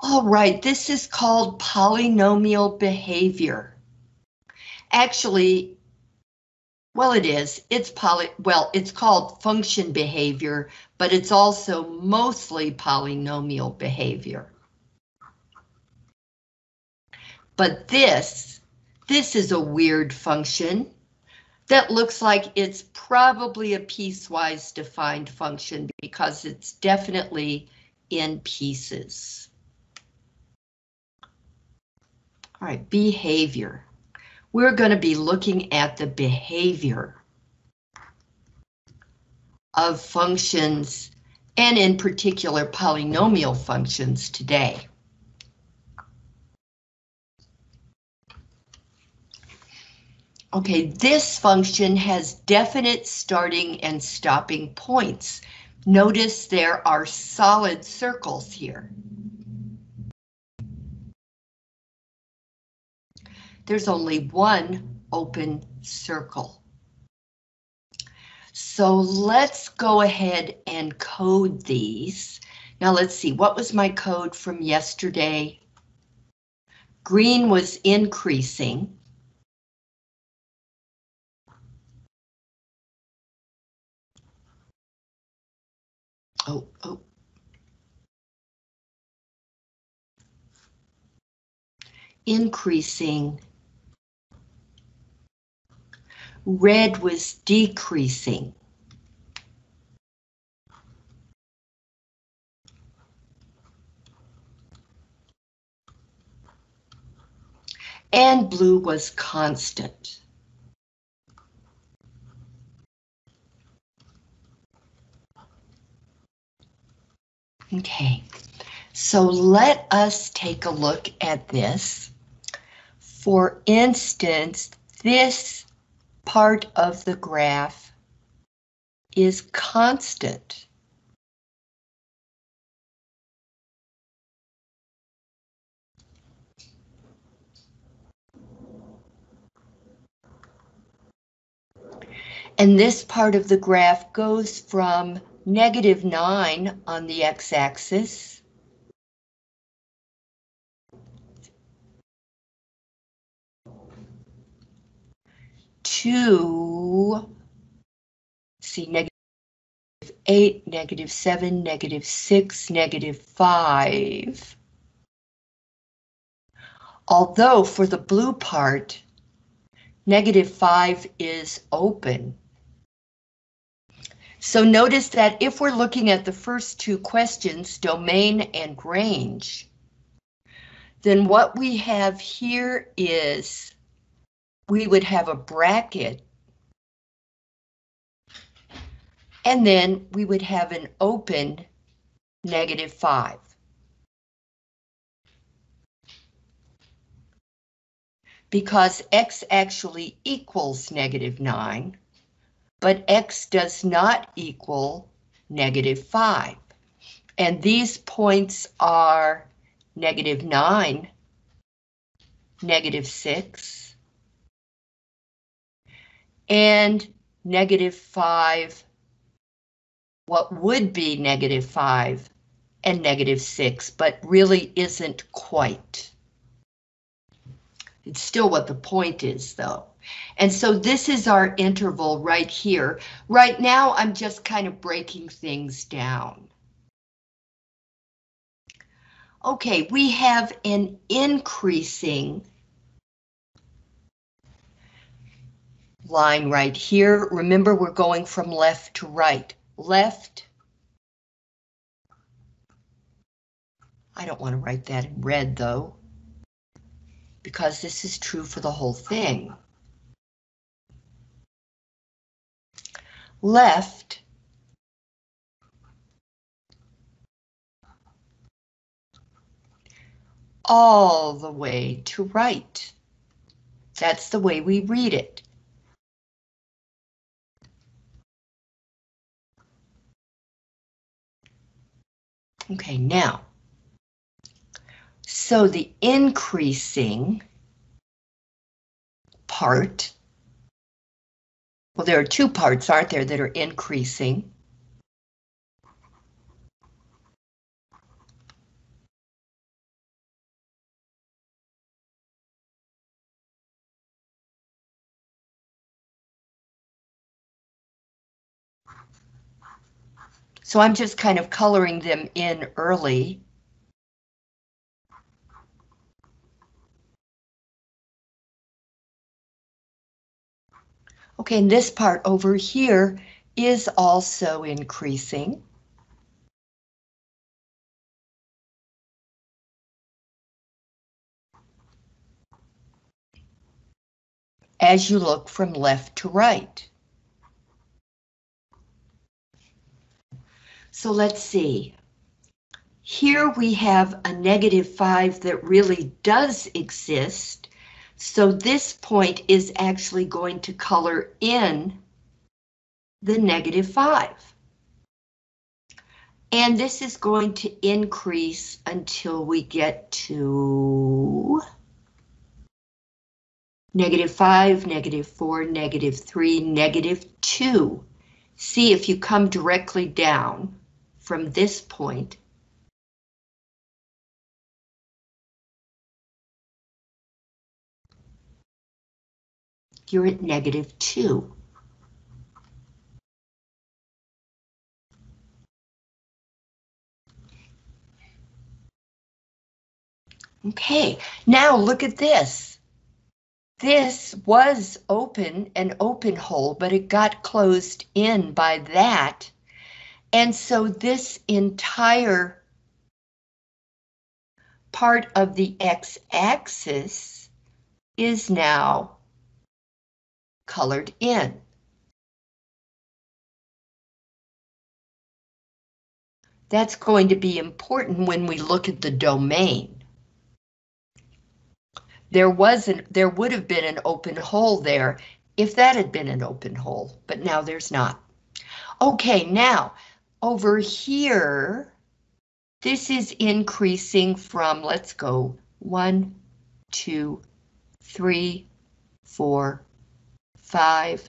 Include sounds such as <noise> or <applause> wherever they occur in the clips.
All right, this is called polynomial behavior. Actually, well, it is. It's poly, well, it's called function behavior, but it's also mostly polynomial behavior. But this, this is a weird function that looks like it's probably a piecewise defined function because it's definitely in pieces. All right, behavior. We're going to be looking at the behavior of functions and in particular polynomial functions today. Okay, this function has definite starting and stopping points. Notice there are solid circles here. There's only one open circle. So let's go ahead and code these. Now let's see, what was my code from yesterday? Green was increasing. Oh, oh. Increasing. Red was decreasing. And blue was constant. Okay, so let us take a look at this. For instance, this part of the graph is constant. And this part of the graph goes from negative 9 on the x-axis. To see negative 8, negative 7, negative 6, negative 5. Although for the blue part, negative 5 is open. So notice that if we're looking at the first two questions, domain and range, then what we have here is we would have a bracket and then we would have an open negative 5. Because x actually equals negative 9, but x does not equal negative 5. And these points are negative 9, negative 6, and negative 5, what would be negative 5 and negative 6, but really isn't quite. It's still what the point is, though. And so this is our interval right here. Right now, I'm just kind of breaking things down. Okay, we have an increasing line right here. Remember, we're going from left to right. Left. I don't want to write that in red, though, because this is true for the whole thing. left all the way to right. That's the way we read it. Okay, now, so the increasing part well, there are two parts, aren't there, that are increasing. So I'm just kind of coloring them in early. Okay, and this part over here is also increasing. As you look from left to right. So let's see. Here we have a negative 5 that really does exist. So this point is actually going to color in the negative 5. And this is going to increase until we get to negative 5, negative 4, negative 3, negative 2. See if you come directly down from this point you're at negative 2. Okay, now look at this. This was open, an open hole, but it got closed in by that. And so this entire part of the x-axis is now colored in. That's going to be important when we look at the domain. There wasn't, there would have been an open hole there if that had been an open hole, but now there's not. Okay, now over here, this is increasing from, let's go, one, two, three, four, five,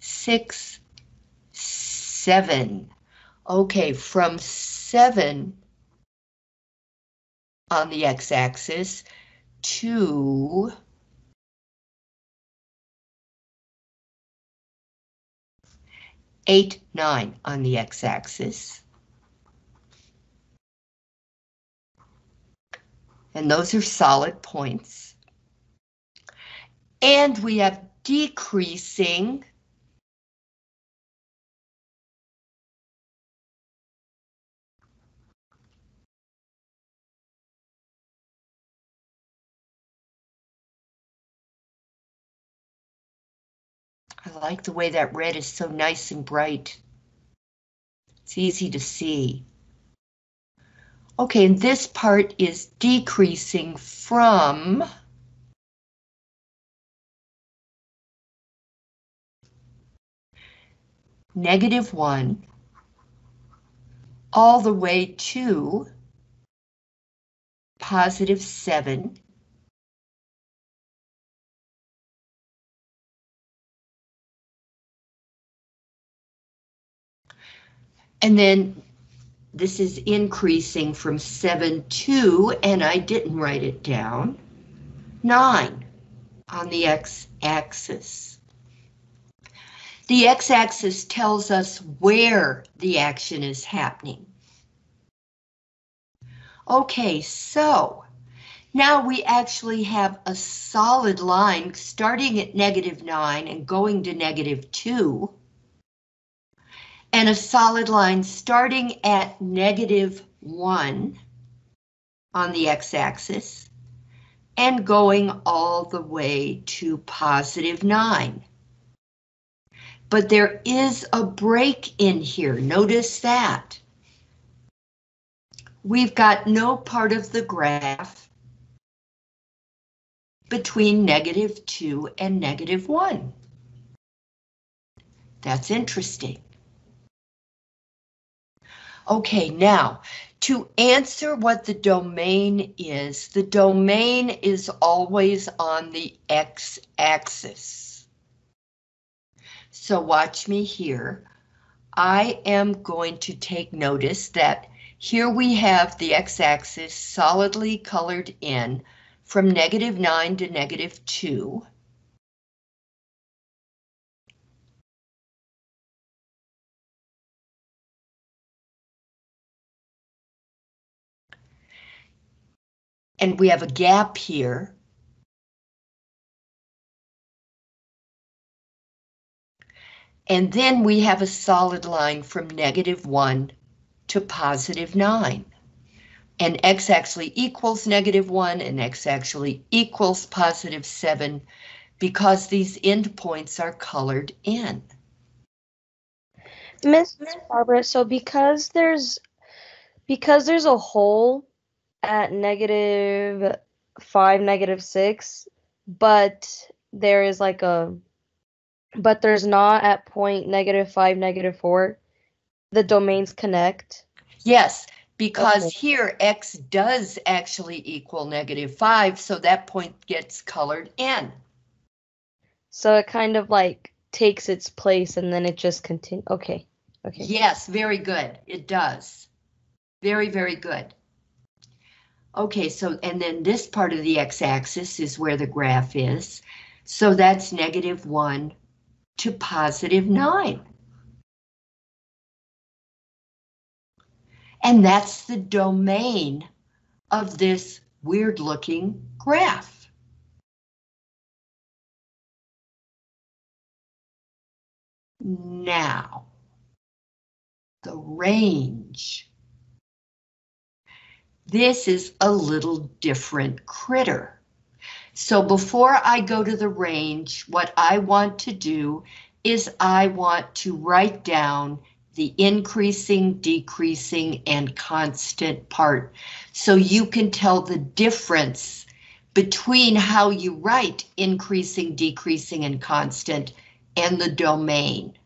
six, seven. Okay, from seven on the x-axis to eight, nine on the x-axis. And those are solid points. And we have decreasing like the way that red is so nice and bright. It's easy to see. Okay, and this part is decreasing from negative 1 all the way to positive 7 And then this is increasing from 7 to, and I didn't write it down, 9 on the x-axis. The x-axis tells us where the action is happening. Okay, so now we actually have a solid line starting at negative 9 and going to negative 2. And a solid line starting at negative 1 on the x-axis and going all the way to positive 9 but there is a break in here. Notice that. We've got no part of the graph between negative 2 and negative 1. That's interesting. Okay, now, to answer what the domain is, the domain is always on the x-axis. So watch me here. I am going to take notice that here we have the x-axis solidly colored in from negative 9 to negative 2. And we have a gap here. And then we have a solid line from negative 1 to positive 9. And x actually equals negative 1 and x actually equals positive 7 because these endpoints are colored in. Miss Barbara, so because there's because there's a hole at negative five, negative six, but there is like a but there's not at point negative five, negative four, the domains connect. Yes, because Okay. here x does actually equal negative 5, so that point gets colored in. So it kind of like takes its place and then it just continues. Okay. Okay. Yes, very good. It does. Very, very good. Okay, so and then this part of the x-axis is where the graph is. So that's negative 1 to positive 9. And that's the domain of this weird-looking graph. Now, the range. This is a little different critter. So before I go to the range, what I want to do is I want to write down the increasing, decreasing, and constant part. So you can tell the difference between how you write increasing, decreasing, and constant and the domain.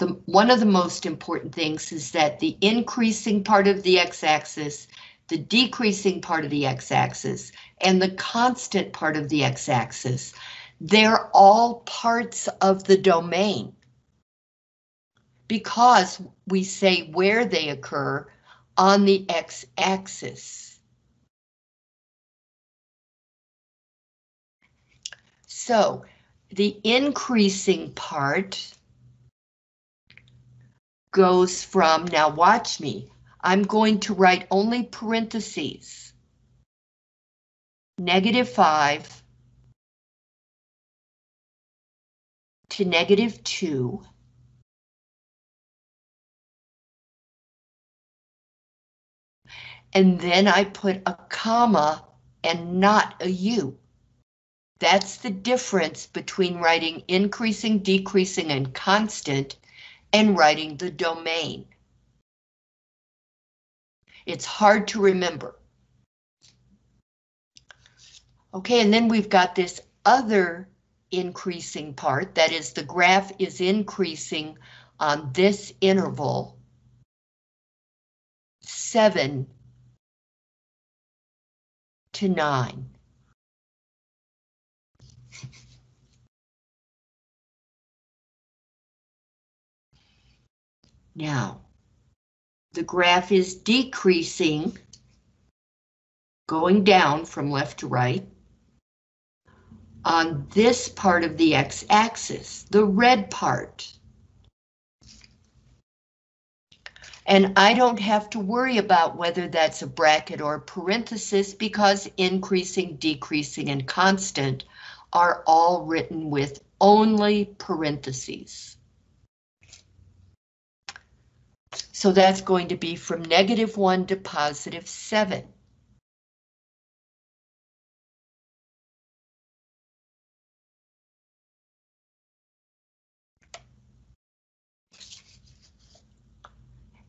The, one of the most important things is that the increasing part of the x-axis, the decreasing part of the x-axis, and the constant part of the x-axis, they're all parts of the domain. Because we say where they occur on the x-axis. So the increasing part goes from, now watch me, I'm going to write only parentheses. Negative 5 to negative 2. And then I put a comma and not a U. That's the difference between writing increasing, decreasing, and constant and writing the domain. It's hard to remember. Okay, and then we've got this other increasing part, that is the graph is increasing on this interval, 7 to 9. Now, the graph is decreasing, going down from left to right, on this part of the x-axis, the red part. And I don't have to worry about whether that's a bracket or a parenthesis because increasing, decreasing, and constant are all written with only parentheses. So that's going to be from negative 1 to positive 7.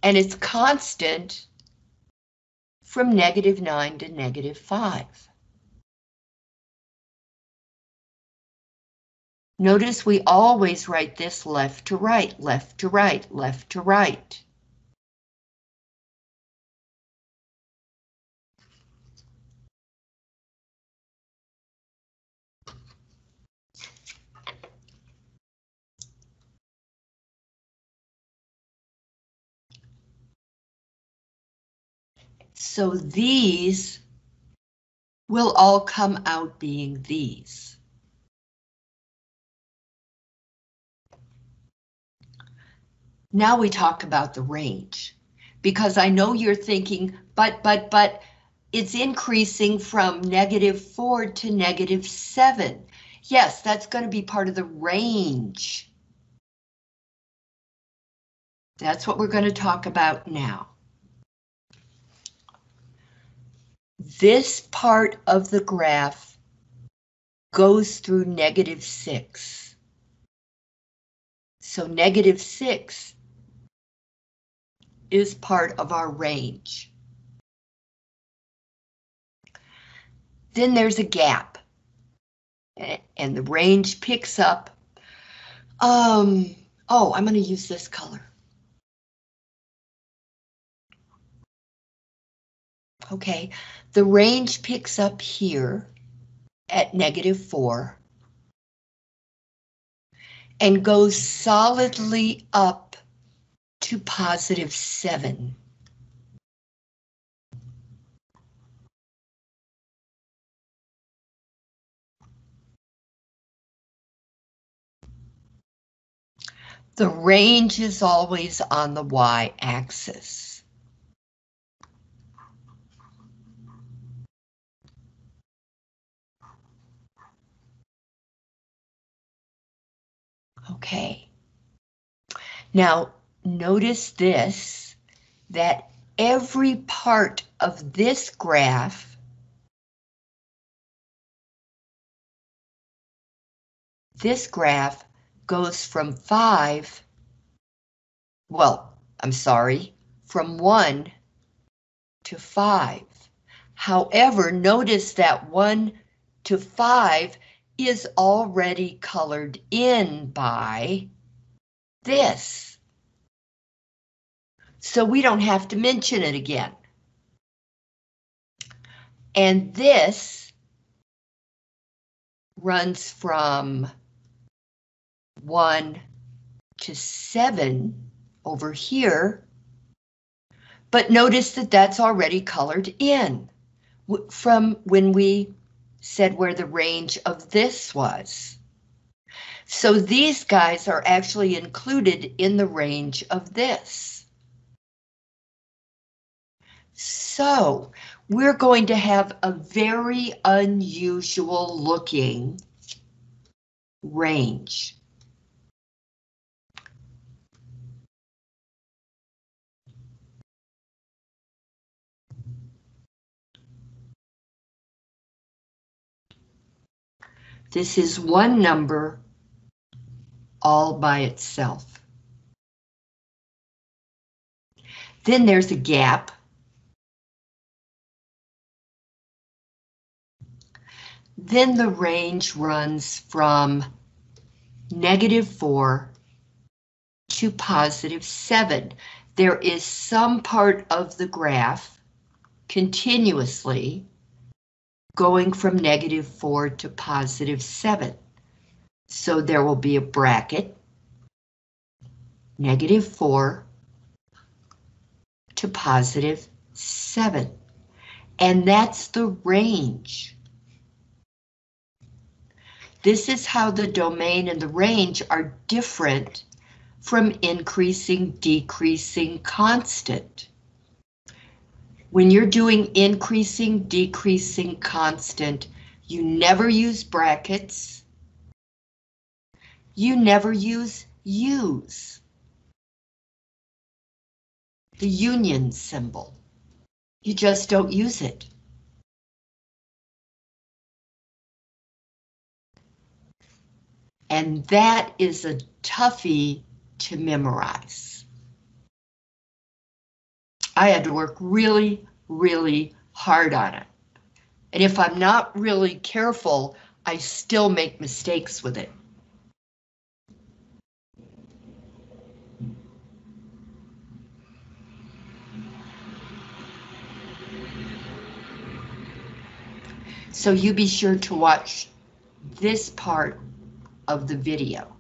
And it's constant from negative 9 to negative 5. Notice we always write this left to right, left to right, left to right. So these will all come out being these. Now we talk about the range, because I know you're thinking, but, but, but, it's increasing from negative 4 to negative 7. Yes, that's going to be part of the range. That's what we're going to talk about now. This part of the graph goes through negative 6. So negative 6 is part of our range. Then there's a gap. And the range picks up. Um, oh, I'm going to use this color. Okay, the range picks up here at negative 4 and goes solidly up to positive 7. The range is always on the y-axis. Okay. Now, notice this, that every part of this graph this graph goes from 5, well, I'm sorry, from 1 to 5. However, notice that 1 to 5 is already colored in by this. So we don't have to mention it again. And this runs from 1 to 7 over here. But notice that that's already colored in from when we said where the range of this was. So these guys are actually included in the range of this. So we're going to have a very unusual looking range. This is one number all by itself. Then there's a gap. Then the range runs from negative 4 to positive 7. There is some part of the graph continuously going from negative 4 to positive 7. So there will be a bracket, negative 4 to positive 7. And that's the range. This is how the domain and the range are different from increasing, decreasing, constant. When you're doing increasing, decreasing, constant, you never use brackets. You never use use. The union symbol. You just don't use it. And that is a toughie to memorize. I had to work really, really hard on it. And if I'm not really careful, I still make mistakes with it. So you be sure to watch this part of the video,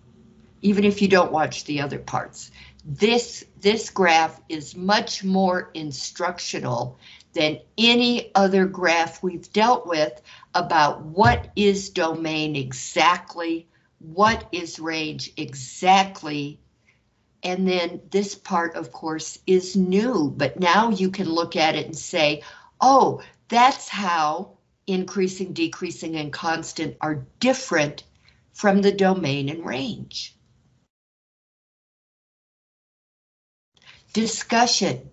even if you don't watch the other parts this, this graph is much more instructional than any other graph we've dealt with about what is domain exactly, what is range exactly, and then this part, of course, is new, but now you can look at it and say, oh, That's how increasing, decreasing, and constant are different from the domain and range. Discussion.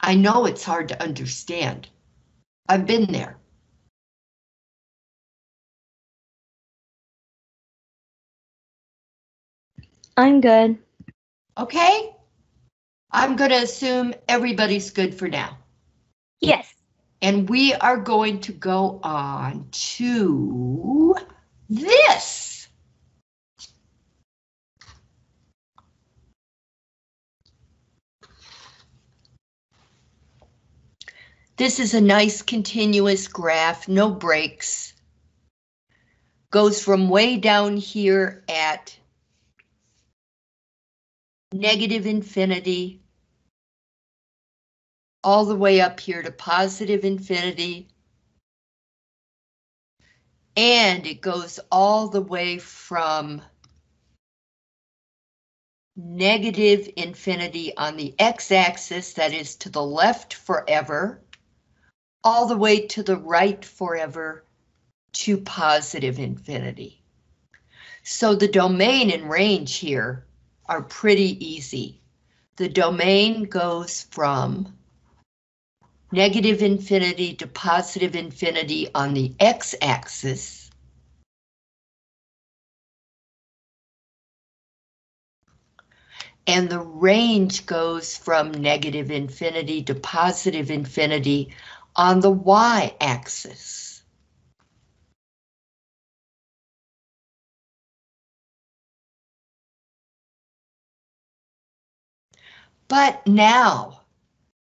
I know it's hard to understand. I've been there. I'm good. Okay? I'm going to assume everybody's good for now. Yes. And we are going to go on to this. This is a nice continuous graph, no breaks. Goes from way down here at negative infinity all the way up here to positive infinity. And it goes all the way from negative infinity on the x-axis, that is to the left forever, all the way to the right forever to positive infinity. So the domain and range here are pretty easy. The domain goes from negative infinity to positive infinity on the x-axis. And the range goes from negative infinity to positive infinity on the y-axis. But now,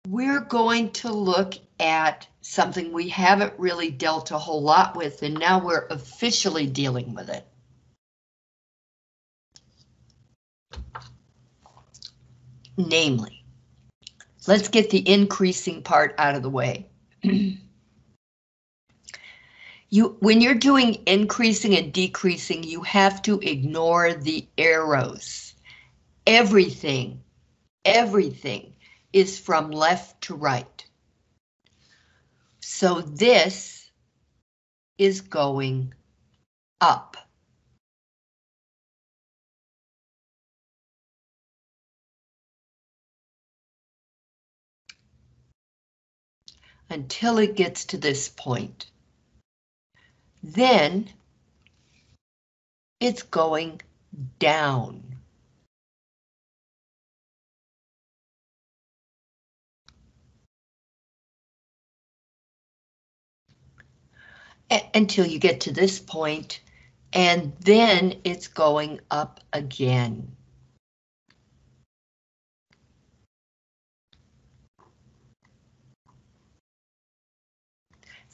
we're going to look at something we haven't really dealt a whole lot with, and now we're officially dealing with it. Namely, let's get the increasing part out of the way. <clears throat> you, when you're doing increasing and decreasing, you have to ignore the arrows. Everything, everything is from left to right. So this is going up. Until it gets to this point. Then it's going down. until you get to this point, and then it's going up again.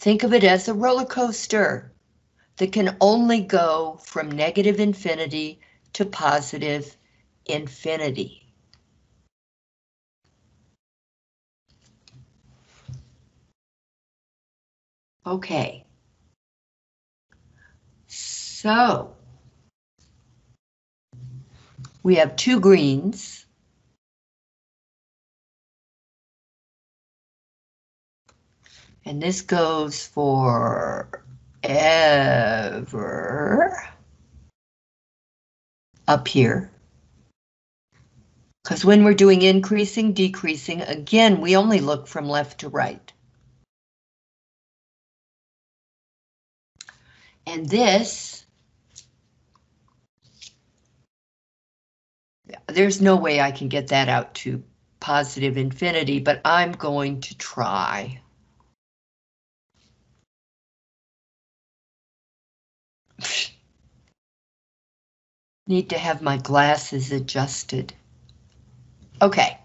Think of it as a roller coaster that can only go from negative infinity to positive infinity. Okay. So we have two greens. And this goes for ever up here. Because when we're doing increasing, decreasing, again, we only look from left to right. And this there's no way I can get that out to positive infinity, but I'm going to try. Need to have my glasses adjusted. Okay.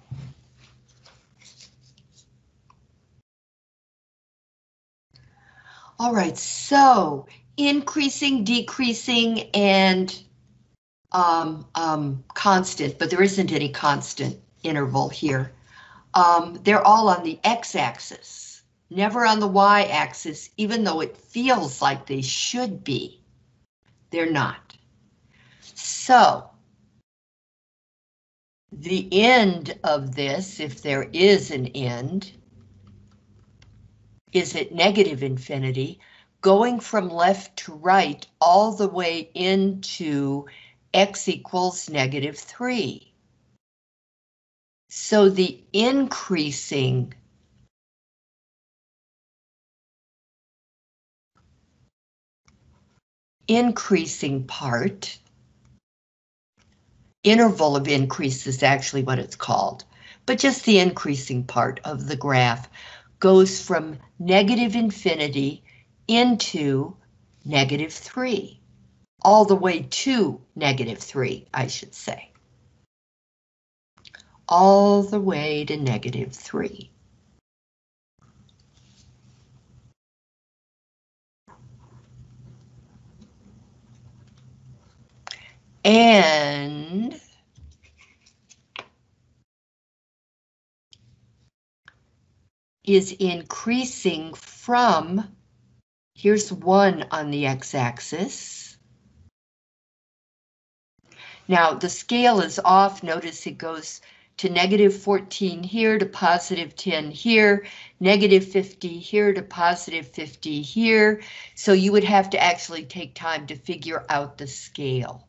All right, so increasing, decreasing, and um, um, constant, but there isn't any constant interval here. Um, they're all on the x-axis, never on the y-axis, even though it feels like they should be. They're not. So, the end of this, if there is an end, is at negative infinity, going from left to right all the way into x equals negative 3. So the increasing increasing part, interval of increase is actually what it's called, but just the increasing part of the graph goes from negative infinity into negative 3, all the way to negative 3, I should say. All the way to negative 3. And is increasing from, here's 1 on the x-axis. Now the scale is off, notice it goes to negative 14 here to positive 10 here, negative 50 here to positive 50 here. So you would have to actually take time to figure out the scale.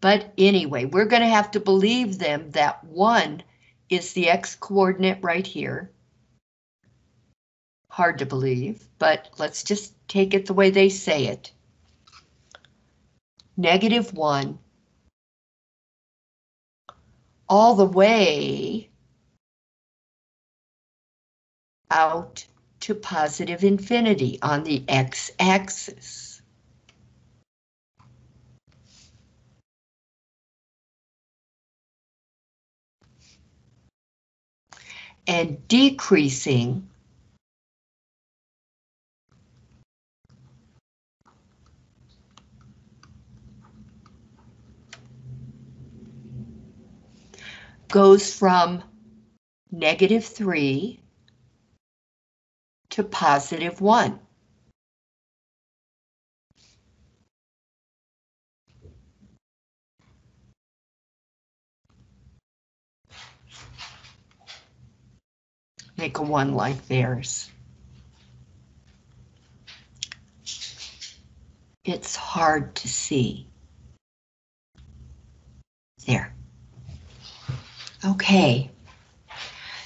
But anyway, we're going to have to believe them that 1 is the x coordinate right here. Hard to believe, but let's just take it the way they say it. Negative 1 all the way out to positive infinity on the x-axis. And decreasing goes from negative 3 to positive 1. Make a 1 like theirs. It's hard to see. There. Okay.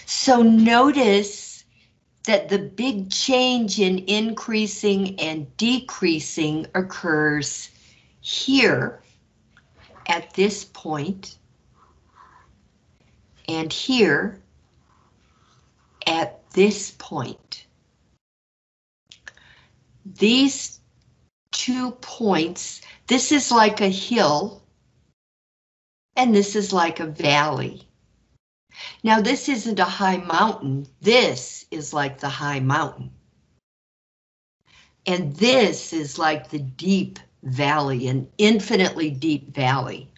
So notice that the big change in increasing and decreasing occurs here at this point and here at this point. These two points, this is like a hill and this is like a valley. Now this isn't a high mountain, this is like the high mountain. And this is like the deep valley, an infinitely deep valley.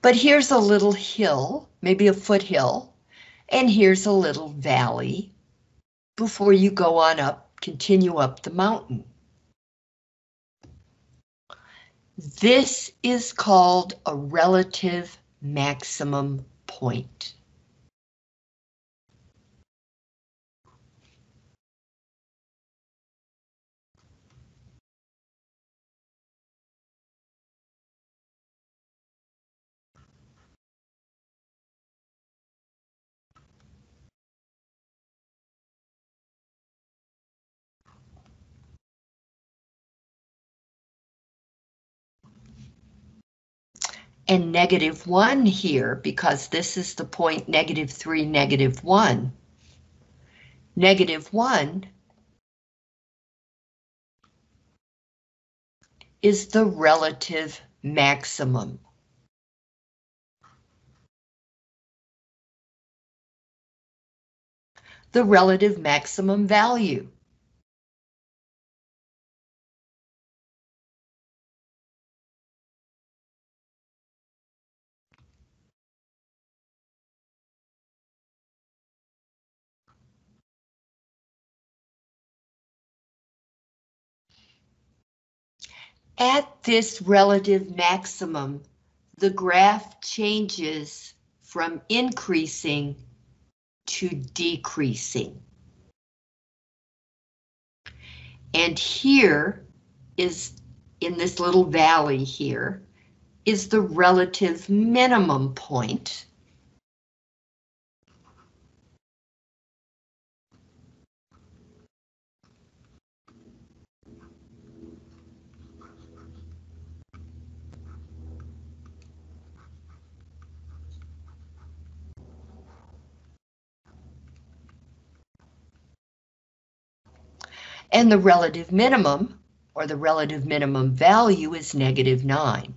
But here's a little hill, maybe a foothill, and here's a little valley before you go on up, continue up the mountain. This is called a relative maximum point. And negative 1 here because this is the point negative 3, negative 1. Negative 1 is the relative maximum. The relative maximum value. At this relative maximum, the graph changes from increasing to decreasing. And here is, in this little valley here, is the relative minimum point. And the relative minimum, or the relative minimum value, is negative 9.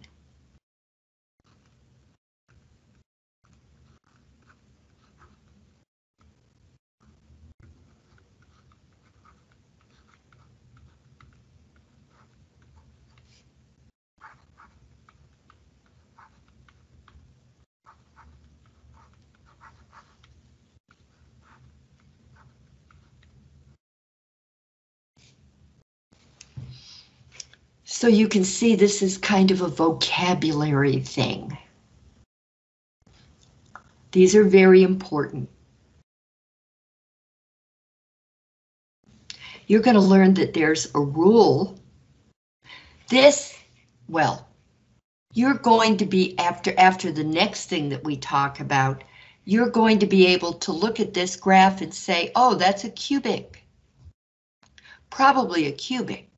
So you can see this is kind of a vocabulary thing. These are very important. You're going to learn that there's a rule. This, well, you're going to be, after, after the next thing that we talk about, you're going to be able to look at this graph and say, oh, that's a cubic. Probably a cubic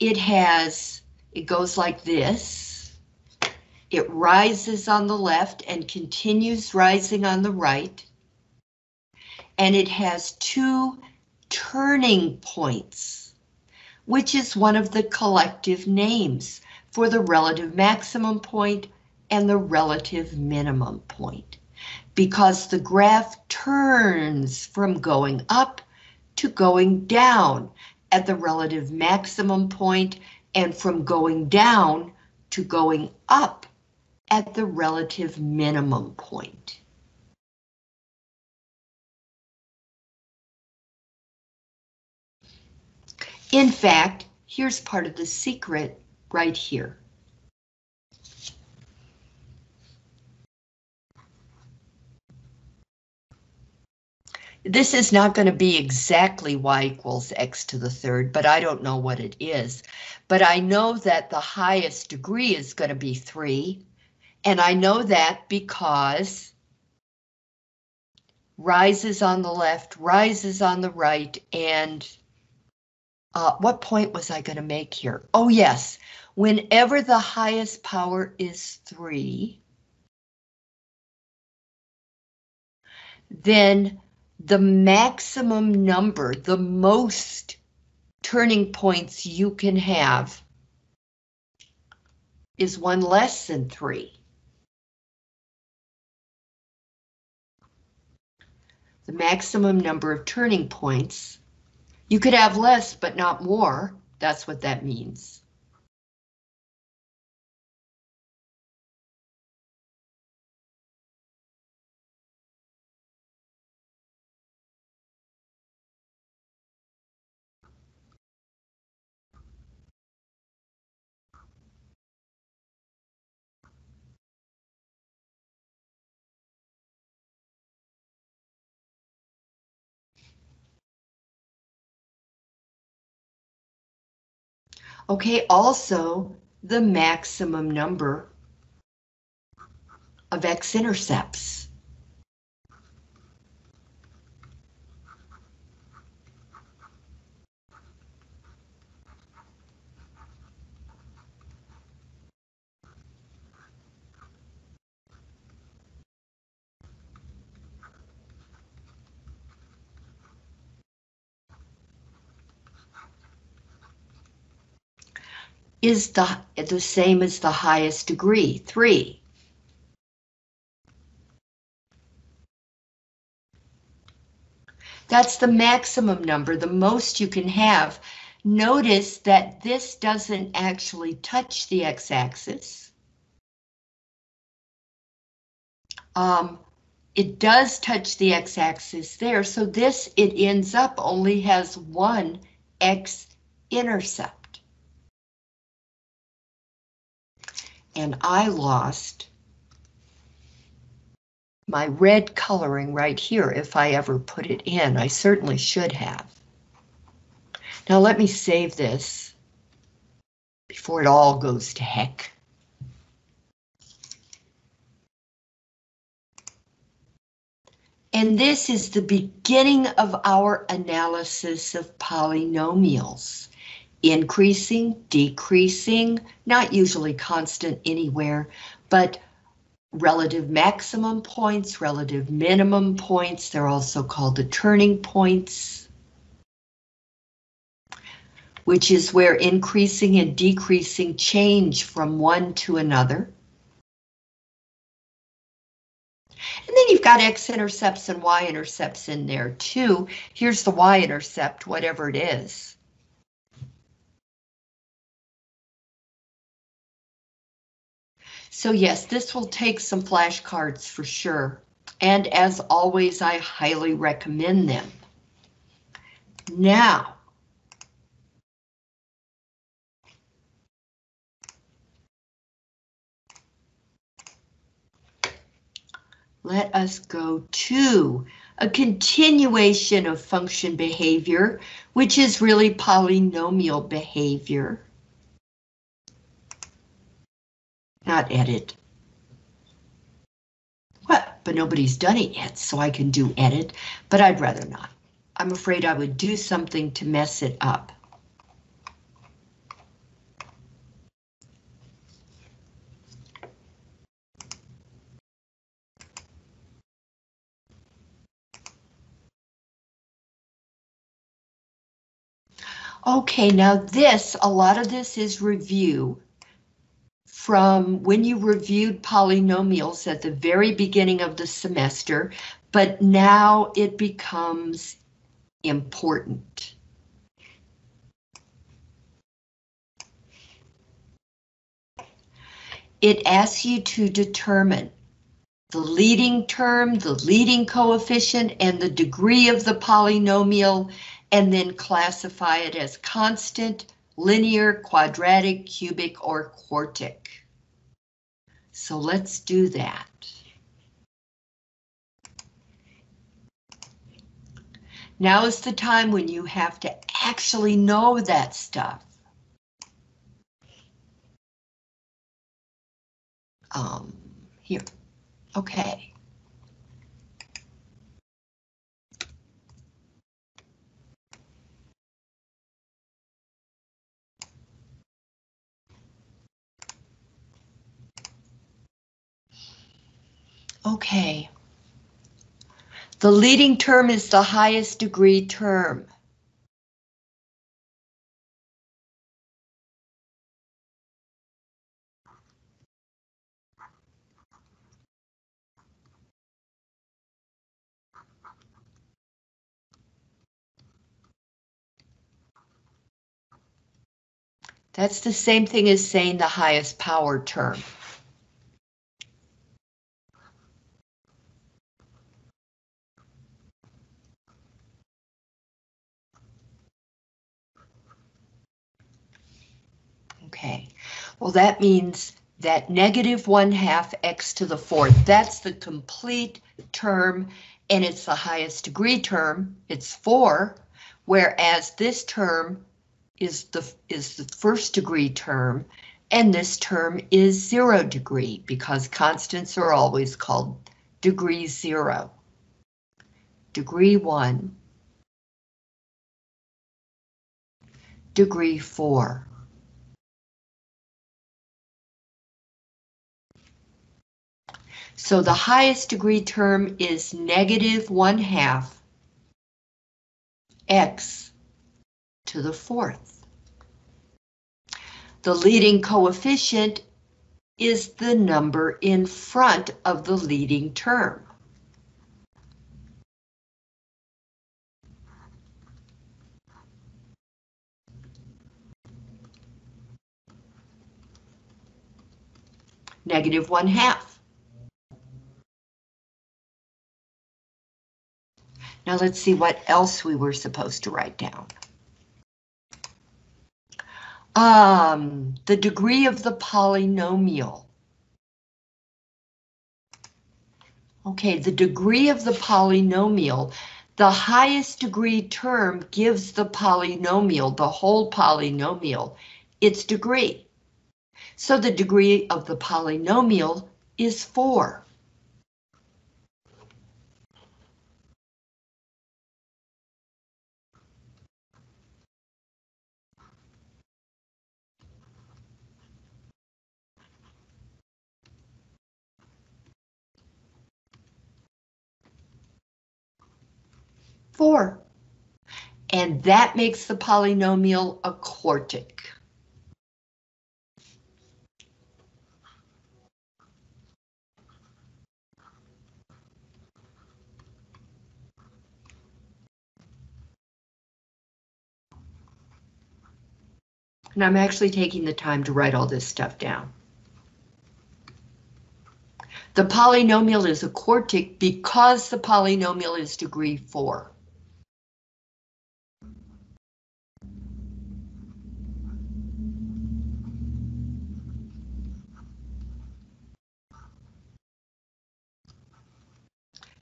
it has, it goes like this. It rises on the left and continues rising on the right. And it has two turning points, which is one of the collective names for the relative maximum point and the relative minimum point. Because the graph turns from going up to going down at the relative maximum point and from going down to going up at the relative minimum point. In fact, here's part of the secret right here. This is not going to be exactly y equals x to the third, but I don't know what it is. But I know that the highest degree is going to be 3, and I know that because rises on the left, rises on the right, and uh, what point was I going to make here? Oh yes, whenever the highest power is 3, then the maximum number, the most turning points you can have is one less than three. The maximum number of turning points. You could have less, but not more. That's what that means. Okay, also the maximum number of x-intercepts. Is the, the same as the highest degree, 3. That's the maximum number, the most you can have. Notice that this doesn't actually touch the x-axis. Um, it does touch the x-axis there, so this, it ends up only has one x-intercept. And I lost my red coloring right here if I ever put it in. I certainly should have. Now let me save this before it all goes to heck. And this is the beginning of our analysis of polynomials. Increasing, decreasing, not usually constant anywhere, but relative maximum points, relative minimum points, they're also called the turning points, which is where increasing and decreasing change from one to another. And then you've got x-intercepts and y-intercepts in there too. Here's the y-intercept, whatever it is. So yes, this will take some flashcards for sure. And as always, I highly recommend them. Now, let us go to a continuation of function behavior, which is really polynomial behavior. Not edit. Well, but nobody's done it yet, so I can do edit, but I'd rather not. I'm afraid I would do something to mess it up. Okay, now this, a lot of this is review from when you reviewed polynomials at the very beginning of the semester, but now it becomes important. It asks you to determine the leading term, the leading coefficient, and the degree of the polynomial and then classify it as constant, linear, quadratic, cubic, or quartic. So let's do that. Now is the time when you have to actually know that stuff. Um, here, okay. Okay. The leading term is the highest degree term. That's the same thing as saying the highest power term. Okay, well that means that negative 1 half x to the fourth, that's the complete term and it's the highest degree term, it's 4, whereas this term is the, is the first degree term and this term is 0 degree because constants are always called degree 0. Degree 1. Degree 4. So the highest degree term is negative 1 half x to the fourth. The leading coefficient is the number in front of the leading term. Negative 1 half. Now let's see what else we were supposed to write down. Um, the degree of the polynomial. Okay, the degree of the polynomial, the highest degree term gives the polynomial, the whole polynomial, its degree. So the degree of the polynomial is 4. Four. And that makes the polynomial a quartic. And I'm actually taking the time to write all this stuff down. The polynomial is a quartic because the polynomial is degree 4.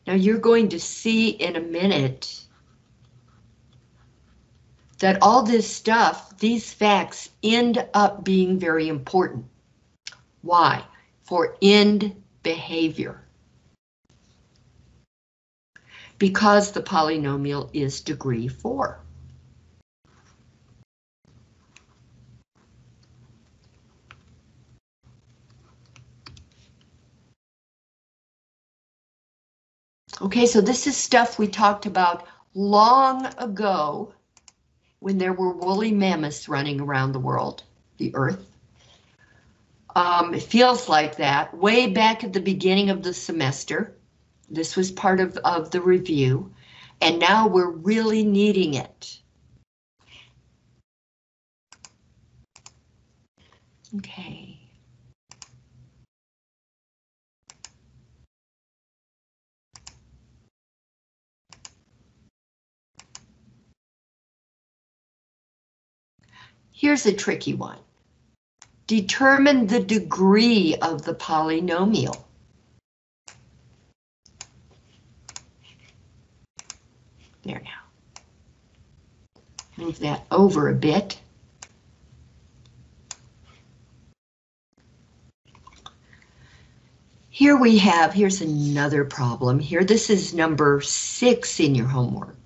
Now you're going to see in a minute that all this stuff, these facts end up being very important. Why? For end behavior. Because the polynomial is degree 4. Okay, so this is stuff we talked about long ago when there were woolly mammoths running around the world, the Earth. Um, it feels like that way back at the beginning of the semester. This was part of, of the review, and now we're really needing it. Okay. Here's a tricky one. Determine the degree of the polynomial. There now. Move that over a bit. Here we have, here's another problem here. This is number six in your homework.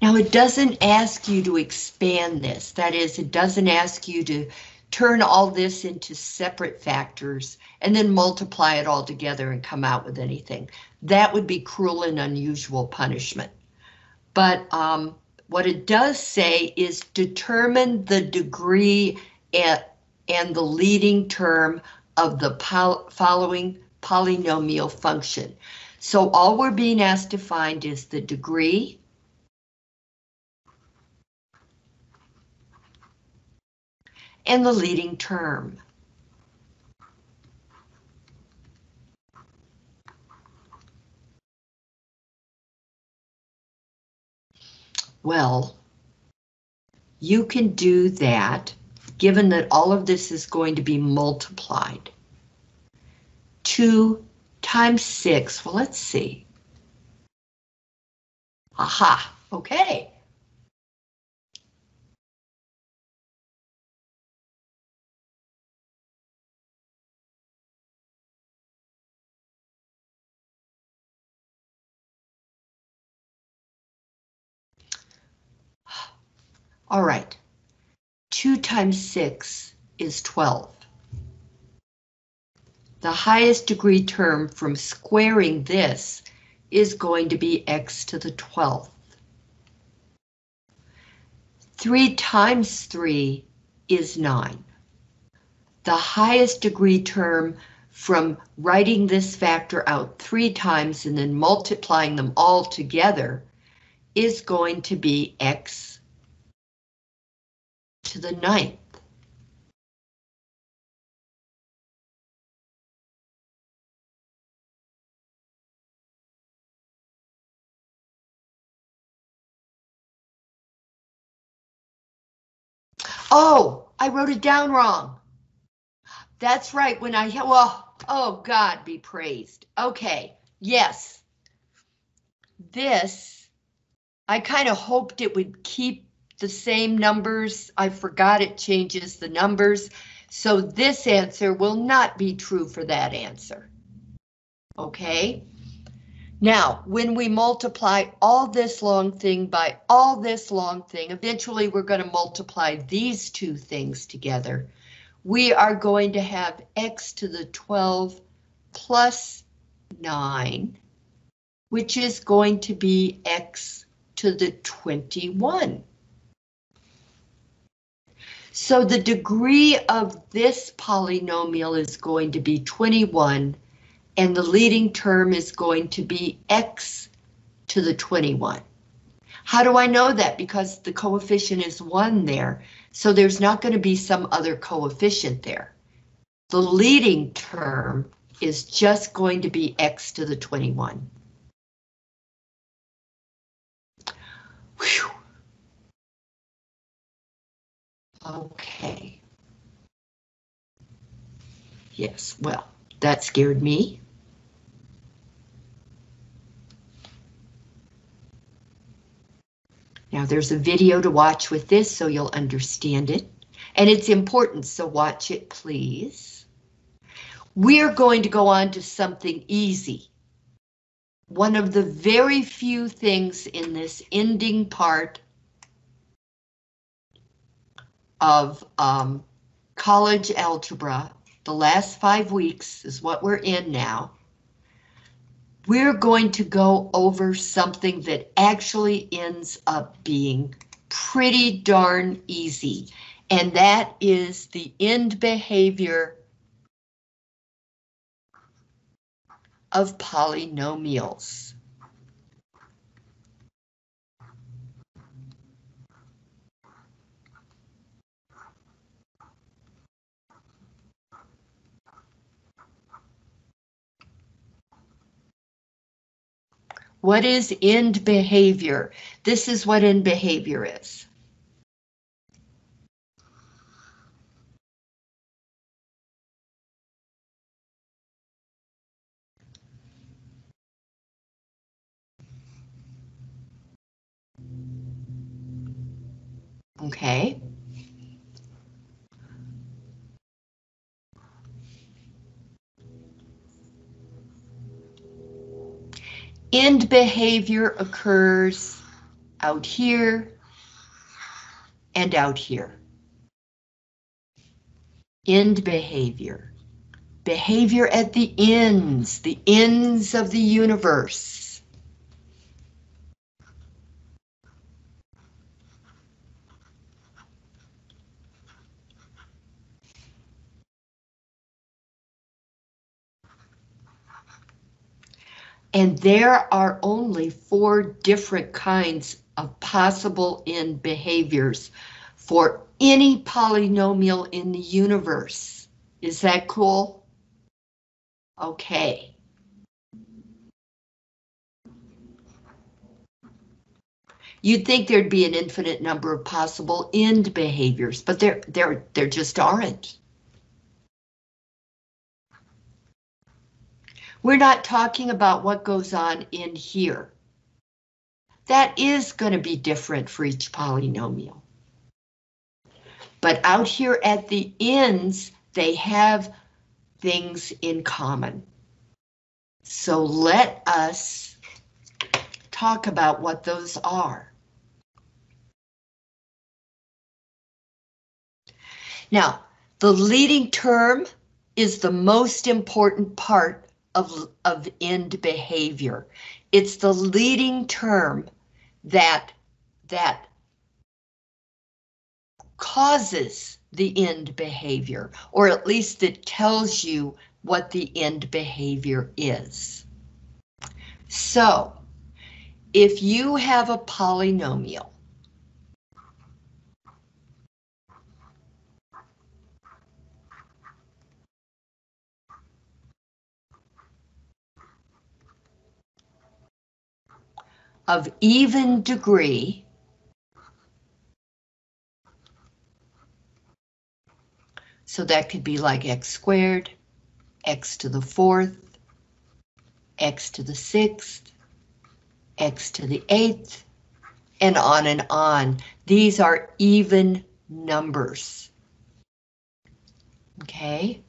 Now it doesn't ask you to expand this. That is, it doesn't ask you to turn all this into separate factors and then multiply it all together and come out with anything. That would be cruel and unusual punishment. But um, what it does say is determine the degree at, and the leading term of the pol following polynomial function. So all we're being asked to find is the degree, and the leading term. Well, you can do that given that all of this is going to be multiplied. 2 times 6, well, let's see. Aha, okay. All right, 2 times 6 is 12. The highest degree term from squaring this is going to be x to the 12th. 3 times 3 is 9. The highest degree term from writing this factor out three times and then multiplying them all together is going to be x to the ninth. Oh, I wrote it down wrong. That's right. When I, well, oh God be praised. Okay, yes. This, I kind of hoped it would keep the same numbers. I forgot it changes the numbers. So this answer will not be true for that answer. Okay? Now, when we multiply all this long thing by all this long thing, eventually we're going to multiply these two things together. We are going to have x to the 12 plus 9, which is going to be x to the 21. So the degree of this polynomial is going to be 21, and the leading term is going to be x to the 21. How do I know that? Because the coefficient is 1 there, so there's not going to be some other coefficient there. The leading term is just going to be x to the 21. Whew. Okay. Yes, well, that scared me. Now there's a video to watch with this so you'll understand it. And it's important, so watch it please. We're going to go on to something easy. One of the very few things in this ending part of um, college algebra, the last five weeks is what we're in now, we're going to go over something that actually ends up being pretty darn easy, and that is the end behavior of polynomials. What is end behavior? This is what end behavior is. Okay. End behavior occurs out here and out here. End behavior. Behavior at the ends, the ends of the universe. And there are only four different kinds of possible end behaviors for any polynomial in the universe. Is that cool? Okay. You'd think there'd be an infinite number of possible end behaviors, but there, there, there just aren't. We're not talking about what goes on in here. That is going to be different for each polynomial. But out here at the ends, they have things in common. So let us talk about what those are. Now, the leading term is the most important part of, of end behavior. It's the leading term that, that causes the end behavior, or at least it tells you what the end behavior is. So, if you have a polynomial of even degree So that could be like x squared, x to the fourth, x to the sixth, x to the eighth, and on and on. These are even numbers. Okay,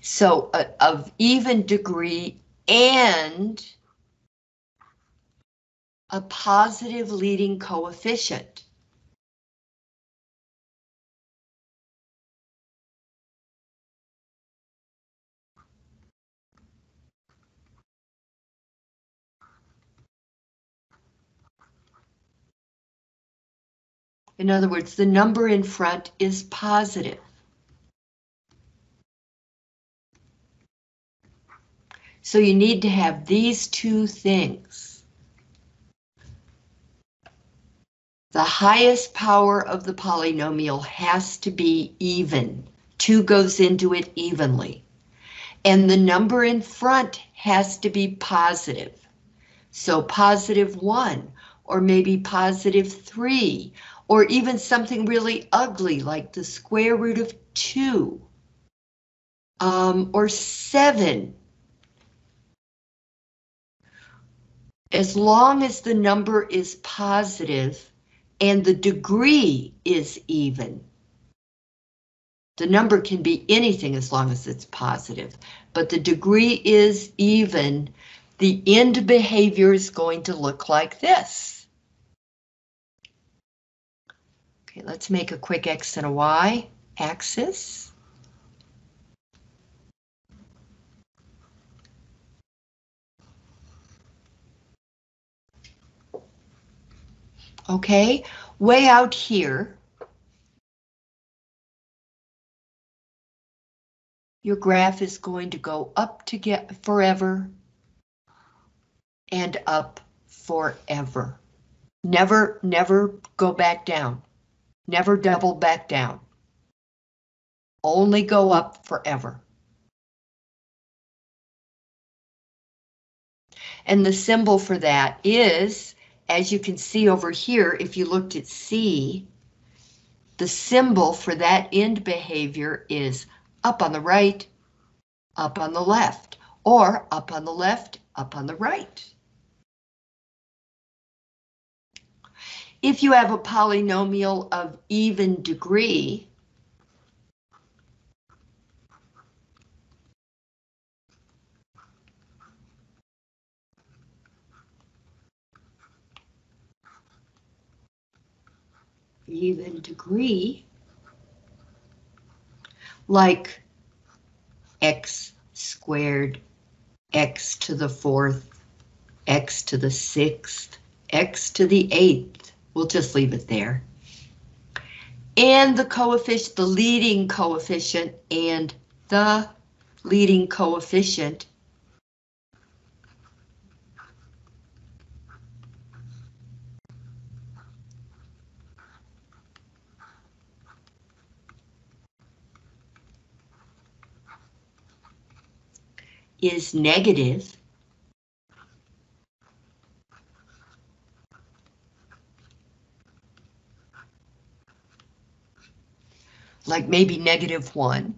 so uh, of even degree and a positive leading coefficient. In other words, the number in front is positive. So you need to have these two things. The highest power of the polynomial has to be even. 2 goes into it evenly. And the number in front has to be positive. So positive 1, or maybe positive 3, or even something really ugly like the square root of 2, um, or 7. As long as the number is positive and the degree is even. The number can be anything as long as it's positive, but the degree is even, the end behavior is going to look like this. Okay, let's make a quick X and a Y axis. Okay, way out here, your graph is going to go up to get forever and up forever. Never, never go back down. Never double back down. Only go up forever. And the symbol for that is, as you can see over here, if you looked at C, the symbol for that end behavior is up on the right, up on the left, or up on the left, up on the right. If you have a polynomial of even degree, even degree, like x squared, x to the fourth, x to the sixth, x to the eighth, We'll just leave it there. And the coefficient, the leading coefficient and the leading coefficient is negative like maybe negative one.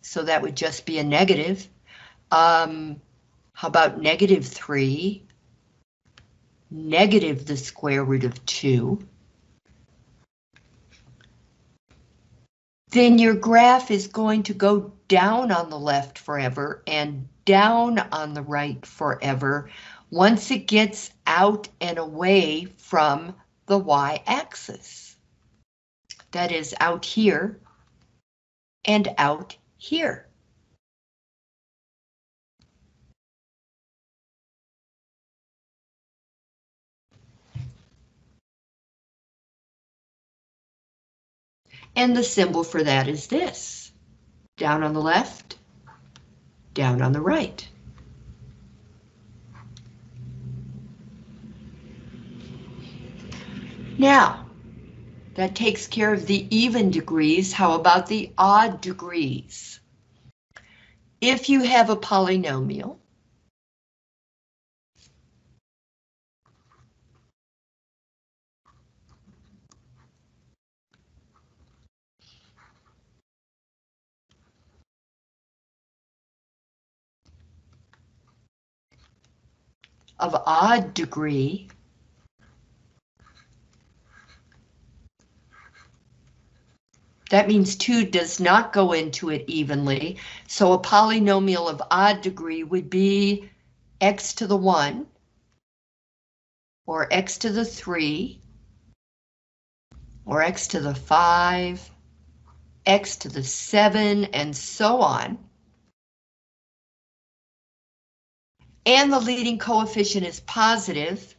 So that would just be a negative. Um, how about negative three? Negative the square root of two. Then your graph is going to go down on the left forever and down on the right forever once it gets out and away from the y-axis that is out here and out here. And the symbol for that is this. Down on the left, down on the right. Now, that takes care of the even degrees. How about the odd degrees? If you have a polynomial, of odd degree That means 2 does not go into it evenly, so a polynomial of odd degree would be x to the 1, or x to the 3, or x to the 5, x to the 7, and so on. And the leading coefficient is positive,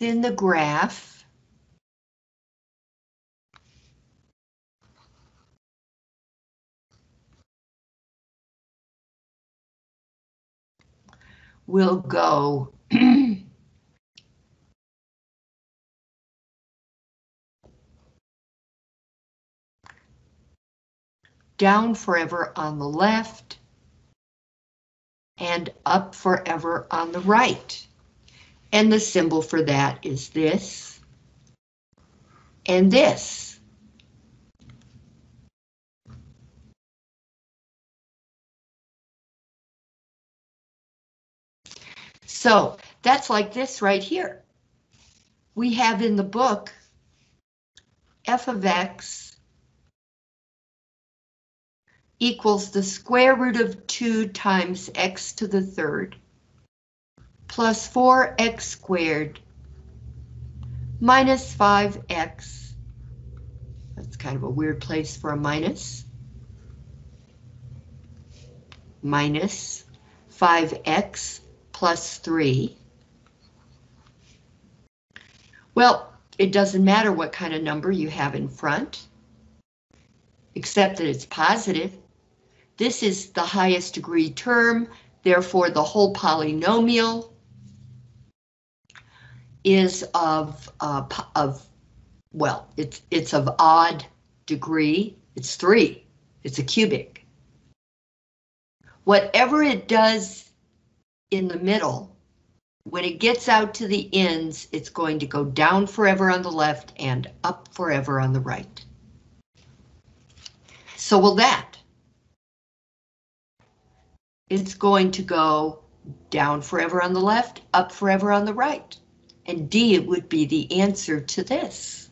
Then the graph. will go <clears throat> down forever on the left and up forever on the right. And the symbol for that is this and this. So that's like this right here. We have in the book f of x equals the square root of 2 times x to the third plus 4x squared minus 5x. That's kind of a weird place for a minus. Minus 5x plus 3. Well, it doesn't matter what kind of number you have in front, except that it's positive. This is the highest degree term, therefore the whole polynomial is of uh, of well, it's it's of odd degree. It's three. It's a cubic. Whatever it does in the middle, when it gets out to the ends, it's going to go down forever on the left and up forever on the right. So will that. It's going to go down forever on the left, up forever on the right. And D would be the answer to this.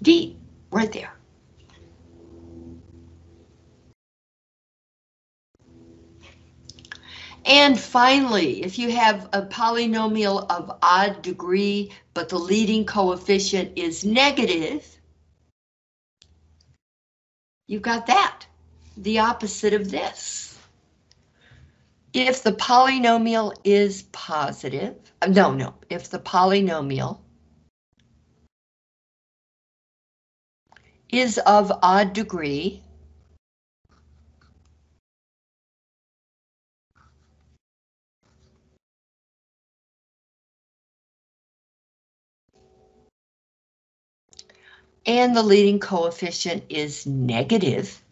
D, right there. And finally, if you have a polynomial of odd degree, but the leading coefficient is negative, you've got that, the opposite of this. If the polynomial is positive, uh, no, no, if the polynomial is of odd degree, and the leading coefficient is negative,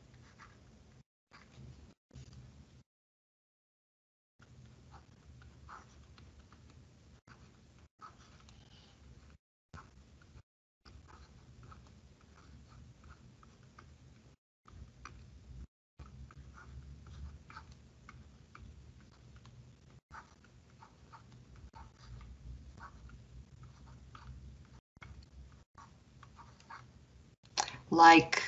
like,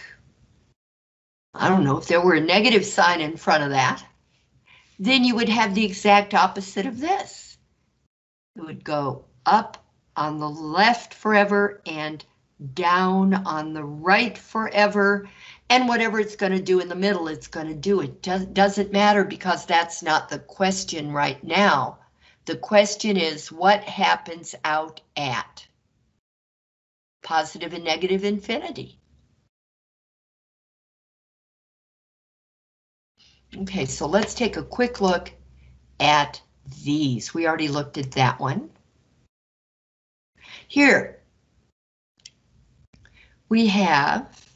I don't know, if there were a negative sign in front of that, then you would have the exact opposite of this. It would go up on the left forever and down on the right forever, and whatever it's going to do in the middle, it's going to do. It does, doesn't matter because that's not the question right now. The question is what happens out at positive and negative infinity. Okay, so let's take a quick look at these. We already looked at that one. Here, we have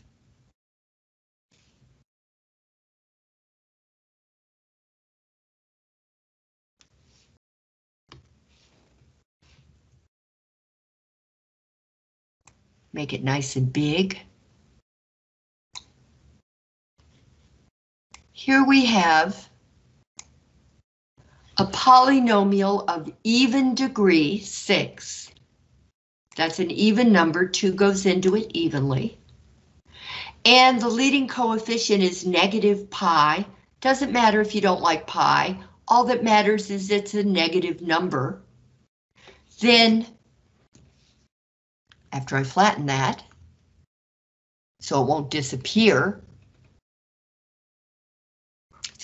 make it nice and big. Here we have a polynomial of even degree, 6. That's an even number, 2 goes into it evenly. And the leading coefficient is negative pi. Doesn't matter if you don't like pi. All that matters is it's a negative number. Then, after I flatten that, so it won't disappear,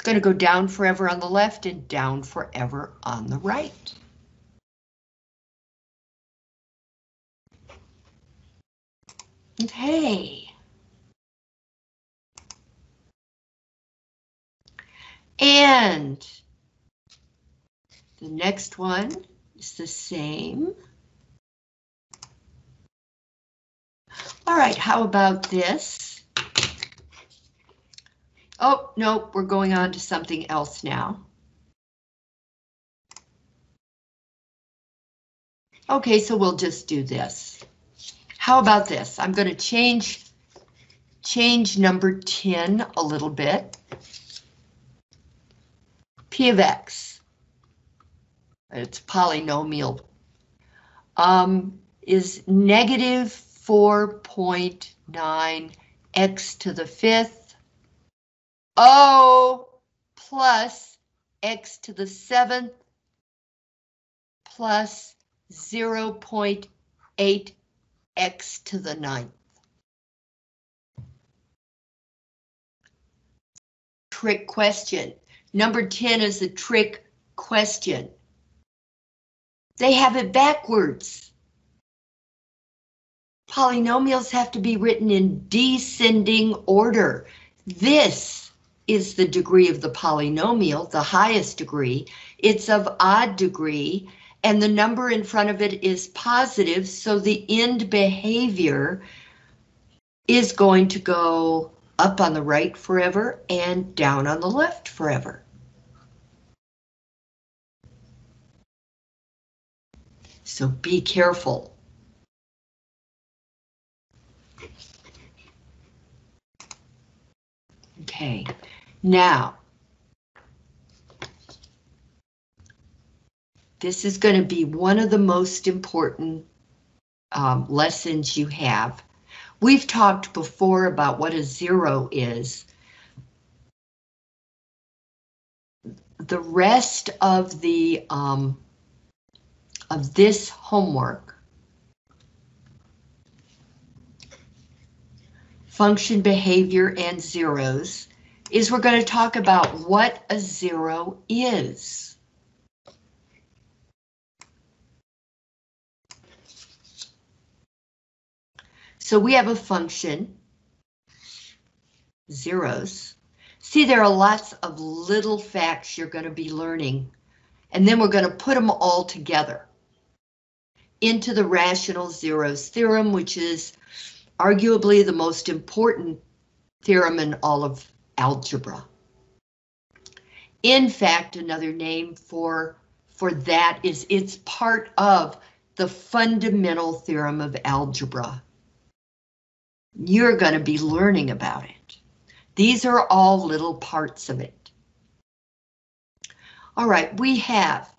going to go down forever on the left and down forever on the right. Okay. And the next one is the same. All right, how about this? Oh, no, we're going on to something else now. Okay, so we'll just do this. How about this? I'm going to change change number 10 a little bit. P of X. It's polynomial. Um, is negative 4.9 x to the fifth O plus x to the seventh plus 0.8 x to the ninth. Trick question. Number 10 is a trick question. They have it backwards. Polynomials have to be written in descending order. This is the degree of the polynomial, the highest degree. It's of odd degree, and the number in front of it is positive, so the end behavior is going to go up on the right forever and down on the left forever. So be careful. Okay, now, this is going to be one of the most important um, lessons you have. We've talked before about what a zero is. The rest of the um, of this homework function behavior and zeros is we're going to talk about what a zero is. So we have a function, zeros. See, there are lots of little facts you're going to be learning, and then we're going to put them all together into the rational zeros theorem, which is arguably the most important theorem in all of algebra. In fact, another name for, for that is it's part of the fundamental theorem of algebra. You're going to be learning about it. These are all little parts of it. All right, we have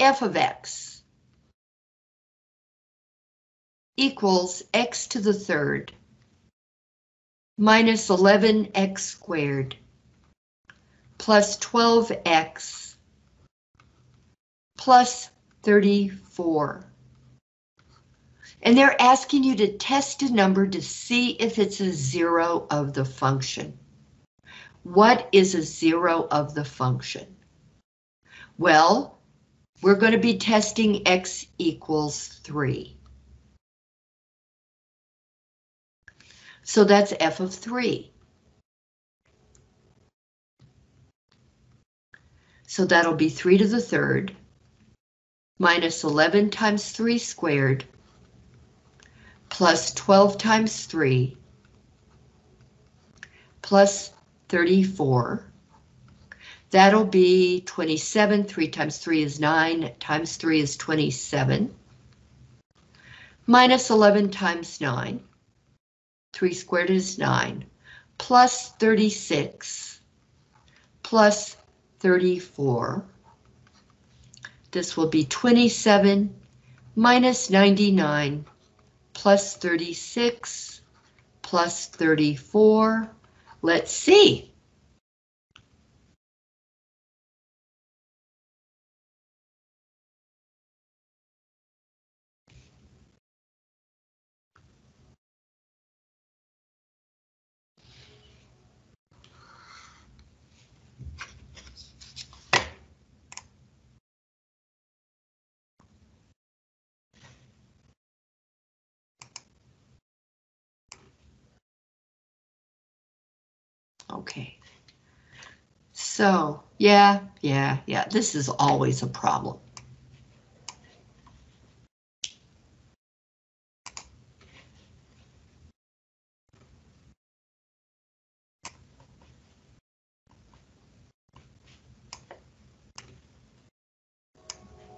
f of x equals x to the third minus 11x squared plus 12x plus 34. And they're asking you to test a number to see if it's a zero of the function. What is a zero of the function? Well, we're going to be testing x equals 3. So that's f of 3. So that'll be 3 to the third minus 11 times 3 squared plus 12 times 3 plus 34. That'll be 27. 3 times 3 is 9. Times 3 is 27. Minus 11 times 9. 3 squared is 9. Plus 36. Plus 34. This will be 27 minus 99 plus 36 plus 34. Let's see. Okay. So, yeah, yeah, yeah, this is always a problem.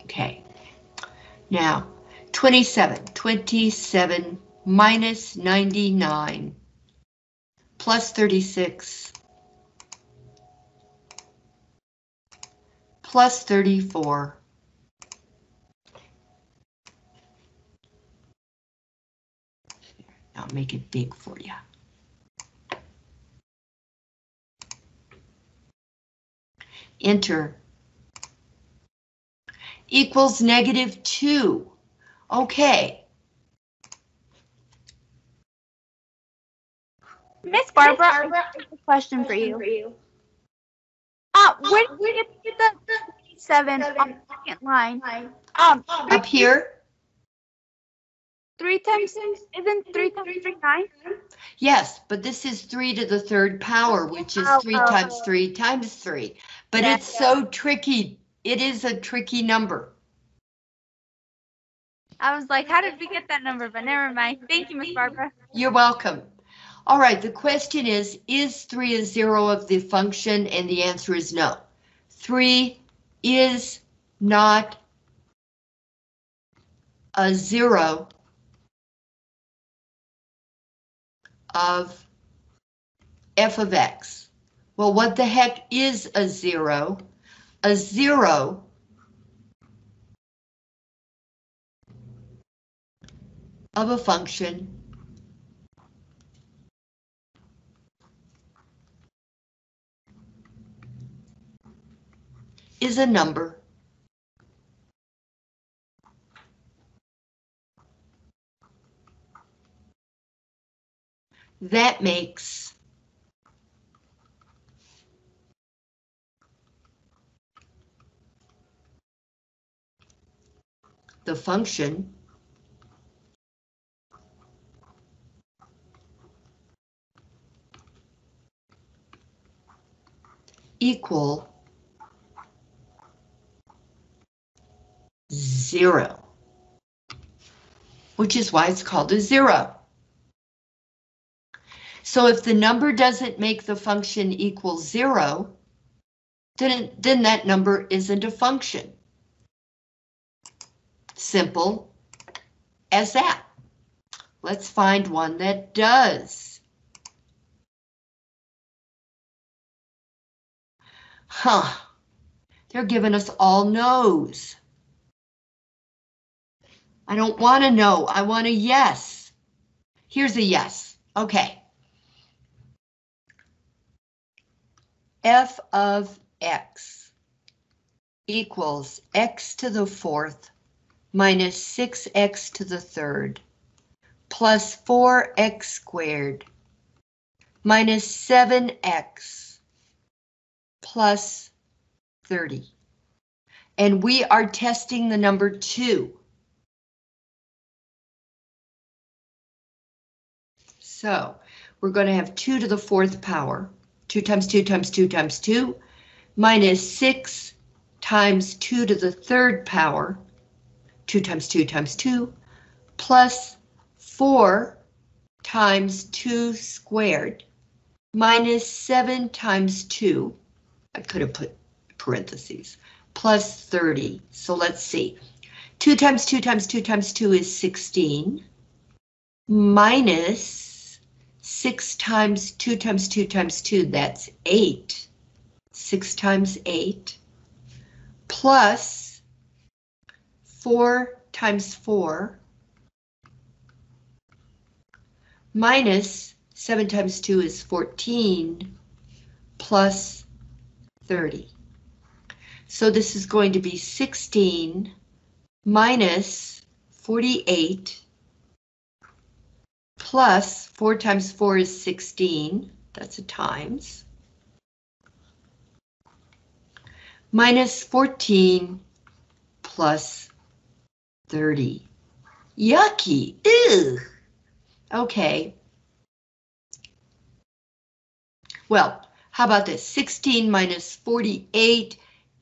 Okay. Now, 27, 27 minus 99 plus 36 plus 34 I'll make it big for you. Enter. Equals negative 2. Okay, Miss Barbara, I have a question for you. Uh, where did you get the seven on the second line? Um, up here, three times isn't three times three nine? yes, but this is 3 to the third power, which is 3 oh, times oh. 3 times 3. But Yeah, it's so tricky. It is a tricky number. I was like, how did we get that number? But never mind. Thank you, Miss Barbara. You're welcome. All right, the question is, is 3 a zero of the function? And the answer is no. 3 is not a zero of f of x. Well, what the heck is a zero? A zero of a function is a number. That makes the function equal zero, which is why it's called a zero. So if the number doesn't make the function equal zero, then, then that number isn't a function. Simple as that. Let's find one that does. Huh. They're giving us all no's. I don't want to know. I want a yes. Here's a yes. Okay. f of x equals x to the fourth minus 6x to the third plus 4x squared minus 7x plus 30. And we are testing the number 2. So we're going to have 2 to the fourth power. 2 times 2 times 2 times 2 minus 6 times 2 to the third power 2 times 2 times 2, plus 4 times 2 squared, minus 7 times 2, I could have put parentheses, plus 30. So let's see. 2 times 2 times 2 times 2 is 16, minus 6 times 2 times 2 times 2, that's 8. 6 times 8, plus 4 times 4, minus 7 times 2 is 14, plus 30. So this is going to be 16 minus 48 plus 4 times 4 is 16, that's a times, minus 14 plus 30. Yucky, ew. Okay. Well, how about this? 16 minus 48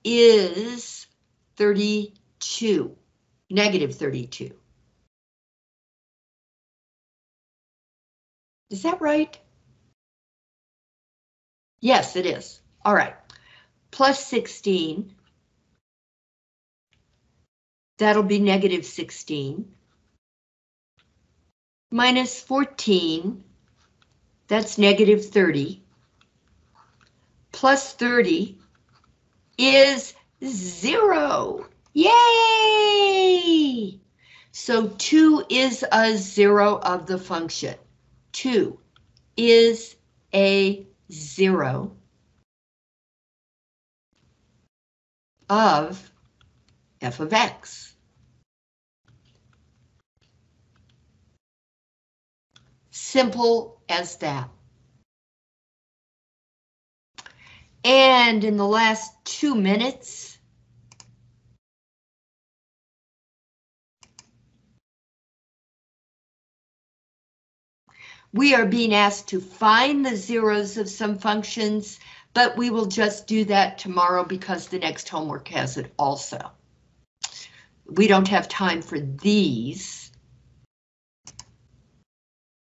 is 32, negative 32. Is that right? Yes, it is. All right. Plus 16. That'll be negative 16. Minus 14. That's negative 30. Plus 30 is zero. Yay! So 2 is a zero of the function. 2 is a zero of f of x. Simple as that. And in the last two minutes, we are being asked to find the zeros of some functions, but we will just do that tomorrow because the next homework has it also. We don't have time for these.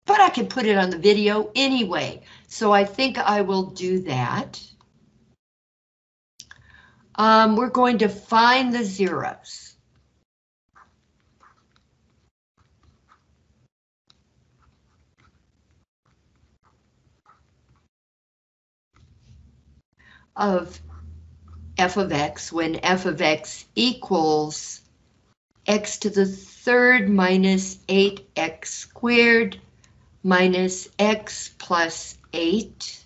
But I can put it on the video anyway, so I think I will do that. Um, we're going to find the zeros. Of f of x when f of x equals x to the third minus 8x squared minus x plus 8.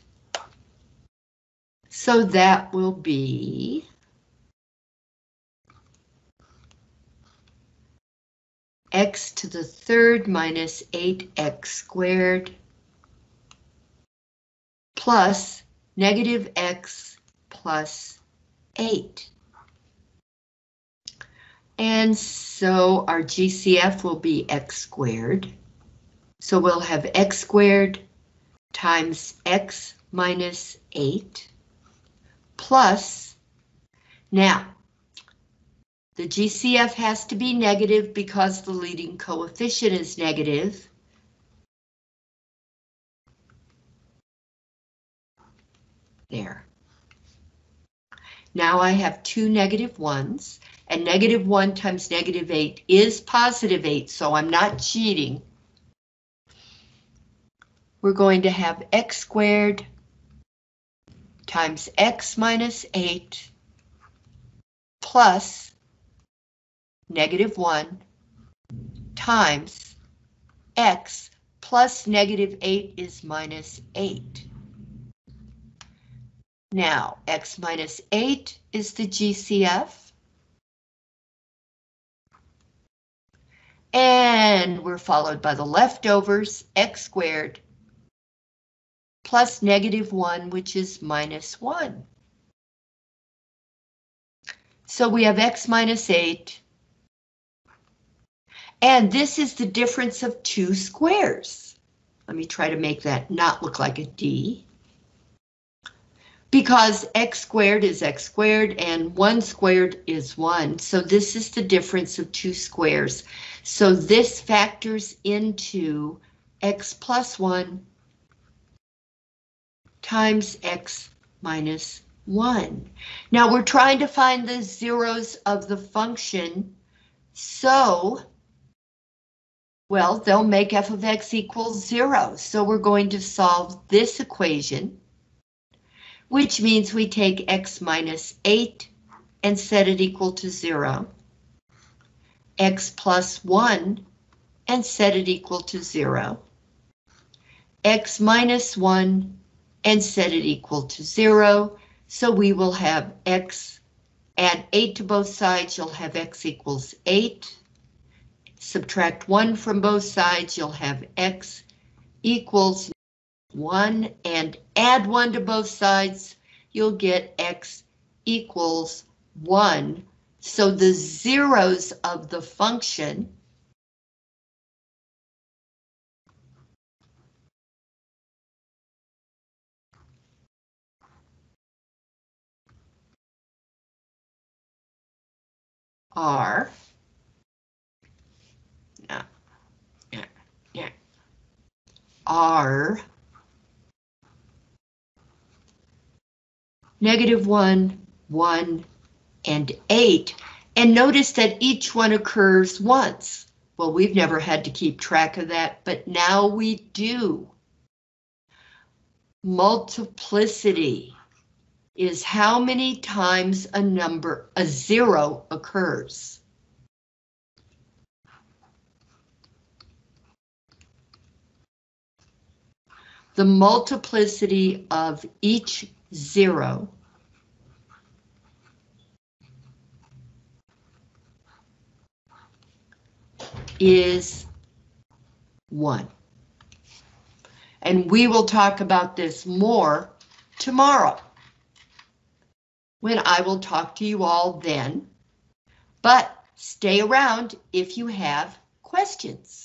So that will be x to the third minus 8x squared plus negative x plus 8. And so our GCF will be x squared. So we'll have x squared times x minus 8 plus, now, the GCF has to be negative because the leading coefficient is negative. There. Now I have two negative ones, and negative 1 times negative 8 is positive 8, so I'm not cheating. We're going to have x squared times x minus 8 plus negative 1 times x plus negative 8 is minus 8. Now, x minus 8 is the GCF. And we're followed by the leftovers, x squared plus negative 1, which is minus 1. So we have x minus 8. And this is the difference of two squares. Let me try to make that not look like a D. Because x squared is x squared and 1 squared is 1, so this is the difference of two squares. So this factors into x plus 1 times x minus 1. Now we're trying to find the zeros of the function, so, well, they'll make f of x equals 0. So we're going to solve this equation, which means we take x minus 8 and set it equal to 0, x plus 1 and set it equal to 0, x minus 1 and set it equal to 0, so we will have x, add 8 to both sides, you'll have x equals 8. Subtract 1 from both sides, you'll have x equals 1, and add 1 to both sides, you'll get x equals 1. So the zeros of the function are yeah, yeah, yeah, are negative 1, 1, and 8. And notice that each one occurs once. Well, we've never had to keep track of that, but now we do. Multiplicity is how many times a number, a zero occurs. The multiplicity of each zero is one. And we will talk about this more tomorrow when I will talk to you all then. But stay around if you have questions.